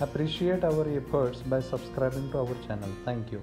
Appreciate our efforts by subscribing to our channel. Thank you.